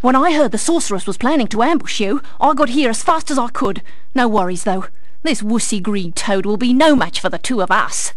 When I heard the sorceress was planning to ambush you, I got here as fast as I could. No worries, though. This wussy green toad will be no match for the two of us.